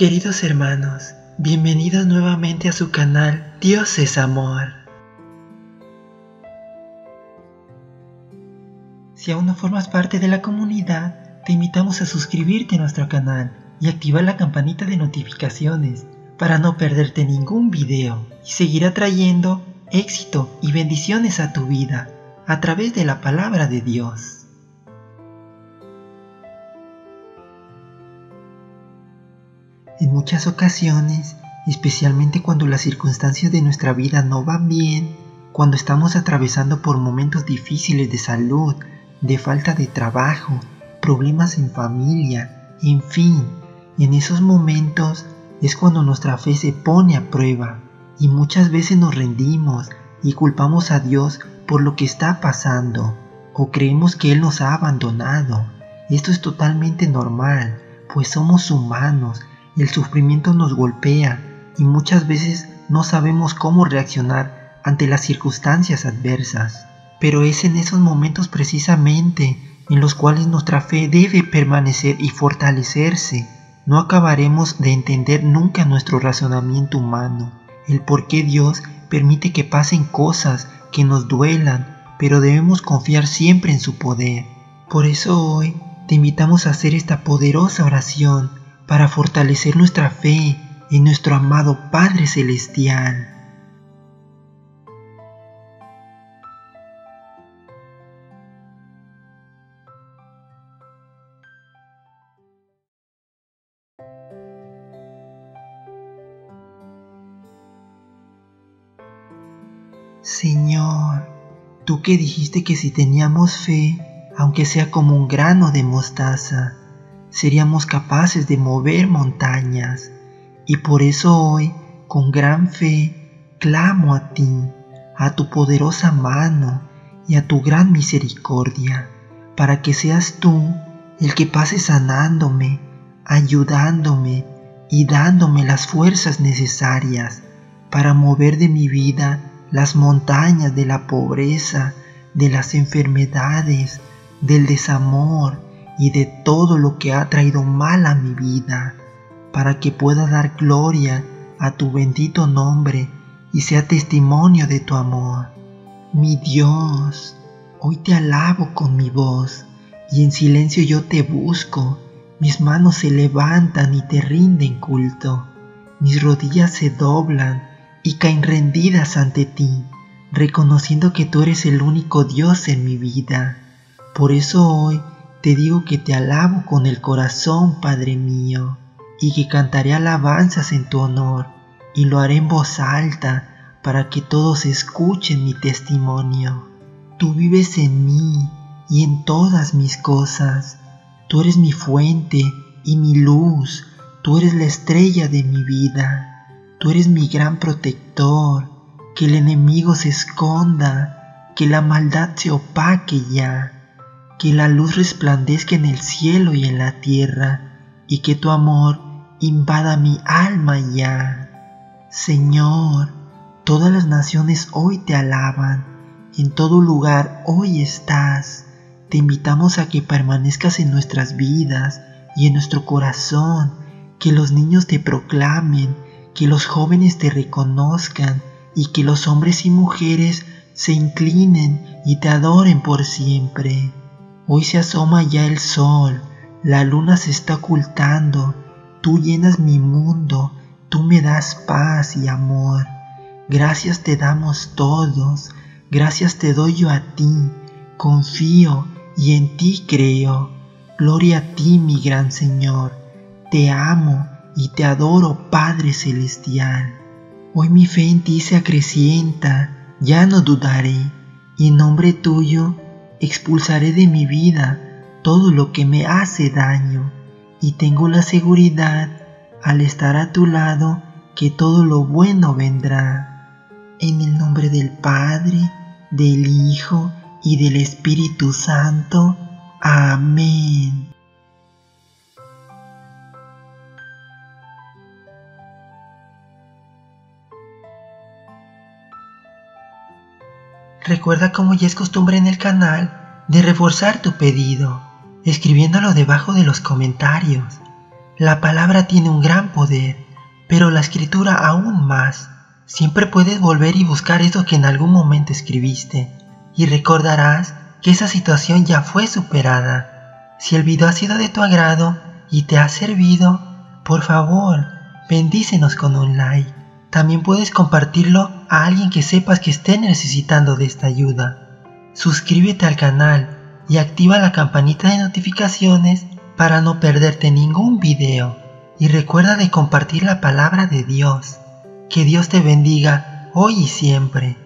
Queridos hermanos, bienvenidos nuevamente a su canal Dios es Amor. Si aún no formas parte de la comunidad, te invitamos a suscribirte a nuestro canal y activar la campanita de notificaciones para no perderte ningún video y seguir atrayendo éxito y bendiciones a tu vida a través de la palabra de Dios. En muchas ocasiones, especialmente cuando las circunstancias de nuestra vida no van bien, cuando estamos atravesando por momentos difíciles de salud, de falta de trabajo, problemas en familia, en fin, en esos momentos es cuando nuestra fe se pone a prueba y muchas veces nos rendimos y culpamos a Dios por lo que está pasando o creemos que Él nos ha abandonado. Esto es totalmente normal, pues somos humanos el sufrimiento nos golpea y muchas veces no sabemos cómo reaccionar ante las circunstancias adversas. Pero es en esos momentos precisamente en los cuales nuestra fe debe permanecer y fortalecerse. No acabaremos de entender nunca nuestro razonamiento humano, el por qué Dios permite que pasen cosas que nos duelan, pero debemos confiar siempre en su poder. Por eso hoy te invitamos a hacer esta poderosa oración para fortalecer nuestra fe en nuestro amado Padre Celestial. Señor, tú que dijiste que si teníamos fe, aunque sea como un grano de mostaza, seríamos capaces de mover montañas. Y por eso hoy, con gran fe, clamo a ti, a tu poderosa mano y a tu gran misericordia, para que seas tú el que pase sanándome, ayudándome y dándome las fuerzas necesarias para mover de mi vida las montañas de la pobreza, de las enfermedades, del desamor, y de todo lo que ha traído mal a mi vida, para que pueda dar gloria a tu bendito nombre y sea testimonio de tu amor. Mi Dios, hoy te alabo con mi voz y en silencio yo te busco. Mis manos se levantan y te rinden culto. Mis rodillas se doblan y caen rendidas ante ti, reconociendo que tú eres el único Dios en mi vida. Por eso hoy te digo que te alabo con el corazón, Padre mío, y que cantaré alabanzas en tu honor, y lo haré en voz alta, para que todos escuchen mi testimonio. Tú vives en mí y en todas mis cosas. Tú eres mi fuente y mi luz. Tú eres la estrella de mi vida. Tú eres mi gran protector. Que el enemigo se esconda, que la maldad se opaque ya que la luz resplandezca en el cielo y en la tierra, y que tu amor invada mi alma ya. Señor, todas las naciones hoy te alaban, en todo lugar hoy estás. Te invitamos a que permanezcas en nuestras vidas y en nuestro corazón, que los niños te proclamen, que los jóvenes te reconozcan y que los hombres y mujeres se inclinen y te adoren por siempre. Hoy se asoma ya el sol, la luna se está ocultando, tú llenas mi mundo, tú me das paz y amor. Gracias te damos todos, gracias te doy yo a ti, confío y en ti creo. Gloria a ti, mi gran Señor, te amo y te adoro, Padre Celestial. Hoy mi fe en ti se acrecienta, ya no dudaré, y en nombre tuyo expulsaré de mi vida todo lo que me hace daño y tengo la seguridad al estar a tu lado que todo lo bueno vendrá. En el nombre del Padre, del Hijo y del Espíritu Santo. Amén. Recuerda como ya es costumbre en el canal de reforzar tu pedido, escribiéndolo debajo de los comentarios. La palabra tiene un gran poder, pero la escritura aún más. Siempre puedes volver y buscar eso que en algún momento escribiste y recordarás que esa situación ya fue superada. Si el video ha sido de tu agrado y te ha servido, por favor, bendícenos con un like. También puedes compartirlo a alguien que sepas que esté necesitando de esta ayuda. Suscríbete al canal y activa la campanita de notificaciones para no perderte ningún video. Y recuerda de compartir la palabra de Dios. Que Dios te bendiga hoy y siempre.